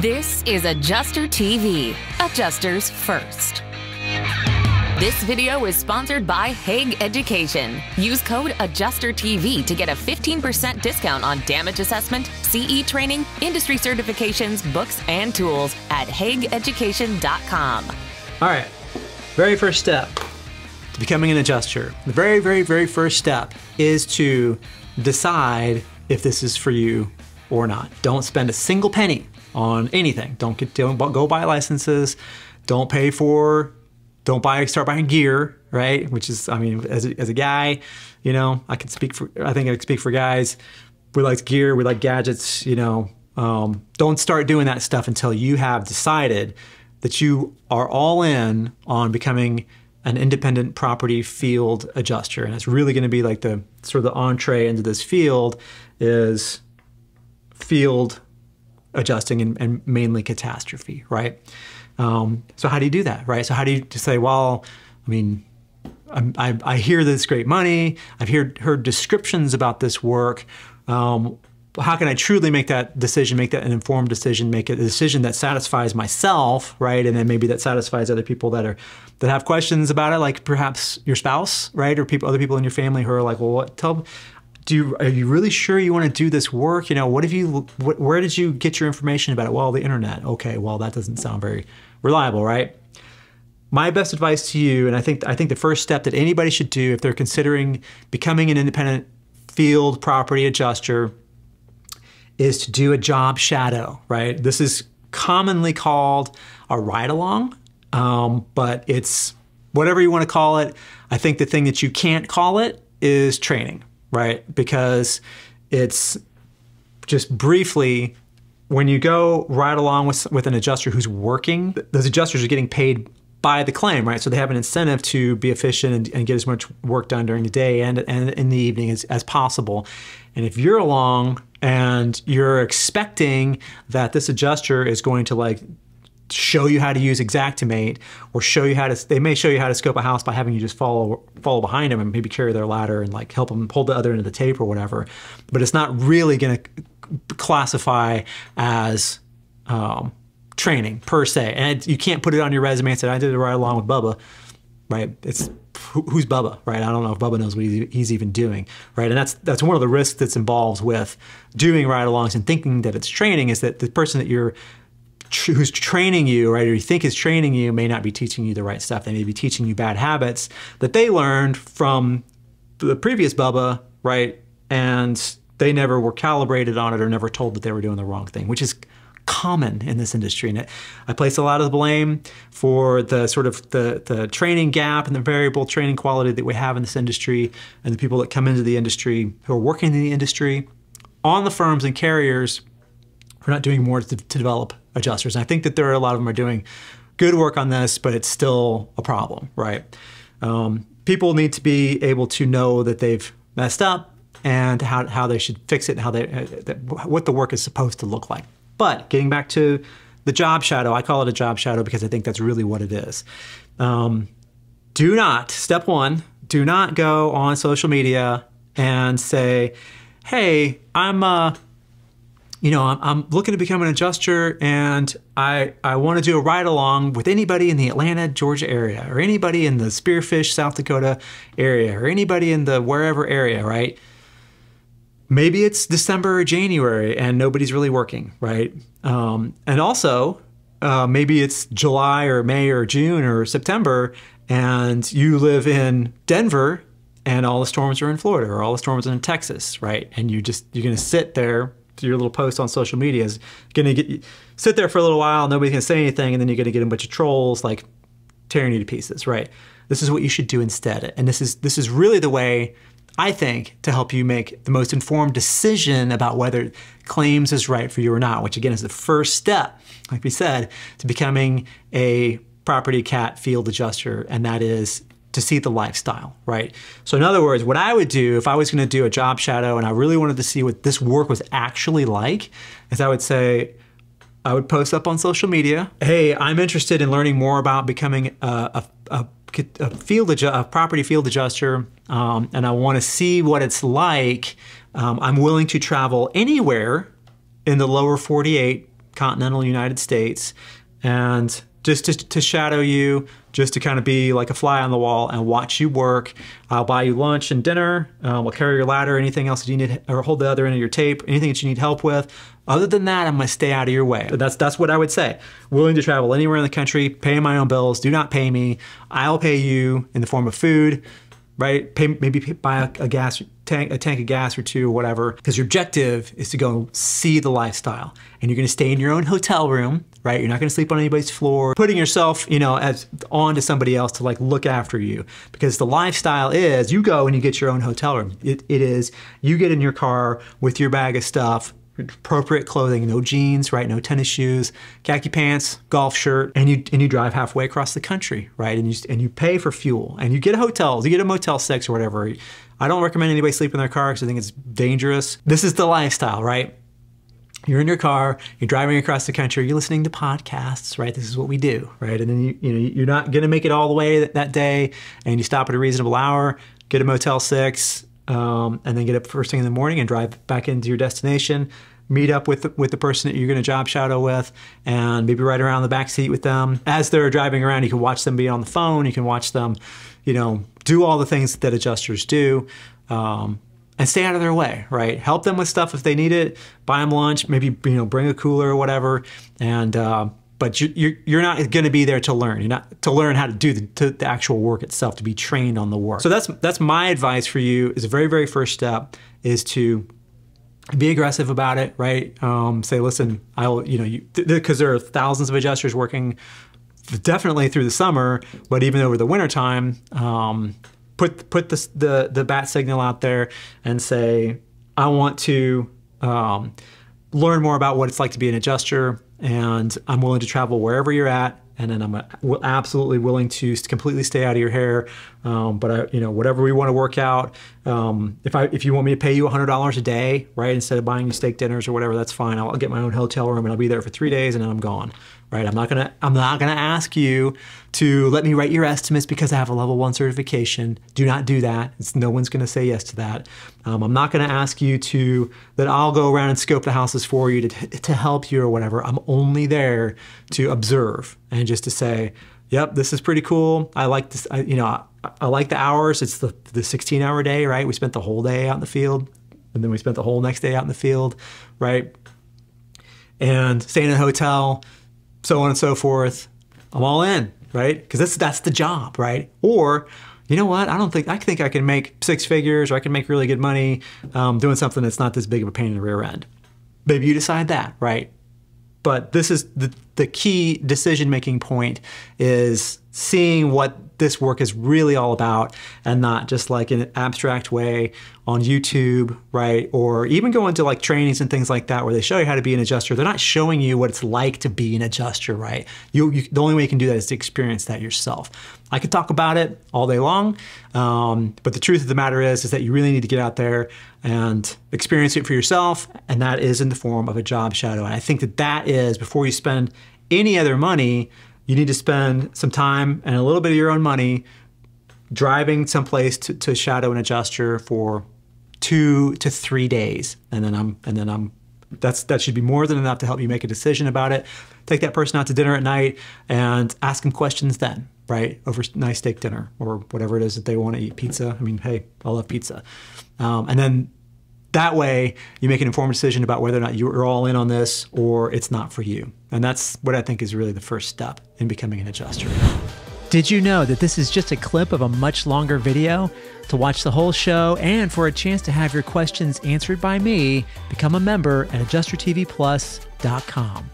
This is Adjuster TV, Adjusters First. This video is sponsored by Haag Education. Use code AdjusterTV to get a 15% discount on damage assessment, CE training, industry certifications, books, and tools at haageducation.com. All right, very first step to becoming an adjuster. The very, very, very first step is to decide if this is for you or not. Don't spend a single penny on anything. Don't get don't go buy licenses. Don't pay for don't buy start buying gear, right? Which is I mean as a, as a guy, you know, I can speak for I think I can speak for guys. We like gear, we like gadgets, you know. Um, don't start doing that stuff until you have decided that you are all in on becoming an independent property field adjuster. And it's really going to be like the sort of the entree into this field is field adjusting and, and mainly catastrophe, right? Um, so how do you do that, right? So how do you just say, well, I mean, I, I hear this great money. I've heard heard descriptions about this work. Um, how can I truly make that decision, make that an informed decision, make a decision that satisfies myself, right? And then maybe that satisfies other people that are that have questions about it, like perhaps your spouse, right, or people, other people in your family who are like, well, what? Tell, do you, are you really sure you want to do this work? You know, what have you, what, where did you get your information about it? Well, the internet. Okay, well, that doesn't sound very reliable, right? My best advice to you, and I think I think the first step that anybody should do if they're considering becoming an independent field property adjuster is to do a job shadow, right? This is commonly called a ride along, um, but it's whatever you want to call it. I think the thing that you can't call it is training, right? Because it's just briefly when you go right along with, with an adjuster who's working, those adjusters are getting paid by the claim, right? So they have an incentive to be efficient and, and, get as much work done during the day and, and in the evening as, as possible. And if you're along and you're expecting that this adjuster is going to like show you how to use Xactimate or show you how to they may show you how to scope a house by having you just follow follow behind them and maybe carry their ladder and like help them hold the other end of the tape or whatever but it's not really going to classify as um, training per se and you can't put it on your resume and say I did it right along with Bubba right it's who's Bubba, right? I don't know if Bubba knows what he's even doing, right? And that's that's one of the risks that's involved with doing ride-alongs and thinking that it's training is that the person that you're who's training you, right, or you think is training you, may not be teaching you the right stuff. They may be teaching you bad habits that they learned from the previous Bubba, right? And they never were calibrated on it or never told that they were doing the wrong thing, which is common in this industry. And I place a lot of the blame for the sort of the, the training gap and the variable training quality that we have in this industry and the people that come into the industry who are working in the industry on the firms and carriers are not doing more to, to develop adjusters. And I think that there are a lot of them are doing good work on this, but it's still a problem, right? Um, people need to be able to know that they've messed up and how, how they should fix it, and how they uh, what the work is supposed to look like. But getting back to the job shadow, I call it a job shadow because I think that's really what it is. Um, do not step one. Do not go on social media and say, "Hey, I'm uh, you know, I'm, I'm, looking to become an adjuster and I, I want to do a ride along with anybody in the Atlanta, Georgia area or anybody in the Spearfish, South Dakota area or anybody in the wherever area, right? Maybe it's December or January and nobody's really working, right? Um, and also, uh, maybe it's July or May or June or September and you live in Denver and all the storms are in Florida or all the storms are in Texas, right? And you just, you're going to sit there your little post on social media is going to get sit there for a little while, nobody's going to say anything, and then you're going to get a bunch of trolls like tearing you to pieces, right? This is what you should do instead, and this is this is really the way I think to help you make the most informed decision about whether claims is right for you or not, which again is the first step, like we said, to becoming a property cat field adjuster, and that is to see the lifestyle, right? So in other words, what I would do if I was going to do a job shadow and I really wanted to see what this work was actually like, is I would say, I would post up on social media, hey, I'm interested in learning more about becoming a, a, a, a field a property field adjuster, um, and I want to see what it's like. Um, I'm willing to travel anywhere in the lower 48 continental United States, and just to, to shadow you, just to kind of be like a fly on the wall and watch you work. I'll buy you lunch and dinner. Um, we'll carry your ladder, anything else that you need, or hold the other end of your tape, anything that you need help with. Other than that, I'm gonna stay out of your way. That's that's what I would say. Willing to travel anywhere in the country, pay my own bills. Do not pay me. I'll pay you in the form of food, right? Pay, maybe buy a, a, gas tank, a tank of gas or two or whatever, because your objective is to go see the lifestyle. And you're gonna stay in your own hotel room, right? You're not gonna sleep on anybody's floor, putting yourself, you know, as on to somebody else to like look after you. Because the lifestyle is you go and you get your own hotel room. It, it is you get in your car with your bag of stuff, appropriate clothing, no jeans, right? No tennis shoes, khaki pants, golf shirt, and you and you drive halfway across the country, right? And you and you pay for fuel, and you get hotels, you get a Motel Six or whatever. I don't recommend anybody sleep in their car because I think it's dangerous. This is the lifestyle, right? You're in your car, you're driving across the country, you're listening to podcasts, right? This is what we do, right? And then you, you know you're not gonna make it all the way that, that day, and you stop at a reasonable hour, get a Motel Six, um, and then get up first thing in the morning and drive back into your destination. Meet up with the, with the person that you're going to job shadow with, and maybe ride around the back seat with them. As they're driving around, you can watch them be on the phone. You can watch them, you know, do all the things that adjusters do. Um, and stay out of their way, right? Help them with stuff if they need it. Buy them lunch, maybe you know bring a cooler or whatever, and uh, but you, you're not going to be there to learn. You're not to learn how to do the, to the, actual work itself, to be trained on the work. So that's that's my advice for you. Is the very very first step is to be aggressive about it, right? Um, say, listen, I'll you know because th there are thousands of adjusters working definitely through the summer, but even over the wintertime, um, put put the, the the bat signal out there and say, I want to. Um, learn more about what it's like to be an adjuster and I'm willing to travel wherever you're at. And then I'm absolutely willing to completely stay out of your hair. Um, but I, you know, whatever we want to work out. Um, if I, if you want me to pay you $100 a day, right, instead of buying you steak dinners or whatever, that's fine. I'll get my own hotel room and I'll be there for three days and then I'm gone right? I'm not gonna I'm not gonna ask you to let me write your estimates because I have a level one certification. Do not do that. It's, no one's gonna say yes to that. Um, I'm not gonna ask you to that I'll go around and scope the houses for you to to help you or whatever. I'm only there to observe and just to say, yep, this is pretty cool. I like this. I, you know, I, I like the hours. It's the the 16 hour day, right? We spent the whole day out in the field, and then we spent the whole next day out in the field, right? And staying in a hotel so on and so forth. I'm all in, right? Because that's that's the job, right? Or you know what? I don't think I think I can make six figures, or I can make really good money um, doing something that's not this big of a pain in the rear end. Maybe you decide that, right? But this is the the key decision making point is seeing what this work is really all about and not just like in an abstract way on YouTube, right? Or even go into like trainings and things like that where they show you how to be an adjuster. They're not showing you what it's like to be an adjuster, right? You, you the only way you can do that is to experience that yourself. I could talk about it all day long, um, but the truth of the matter is, is that you really need to get out there and experience it for yourself, and that is in the form of a job shadow. And I think that that is before you spend any other money you need to spend some time and a little bit of your own money driving someplace to, to shadow an adjuster for two to three days, and then I'm and then I'm that's that should be more than enough to help you make a decision about it. Take that person out to dinner at night and ask them questions then, right? Over nice steak dinner or whatever it is that they want to eat. Pizza. I mean, hey, I love pizza. Um, and then that way, you make an informed decision about whether or not you're all in on this or it's not for you. And that's what I think is really the first step in becoming an adjuster. Did you know that this is just a clip of a much longer video? To watch the whole show and for a chance to have your questions answered by me, become a member at adjustertvplus.com.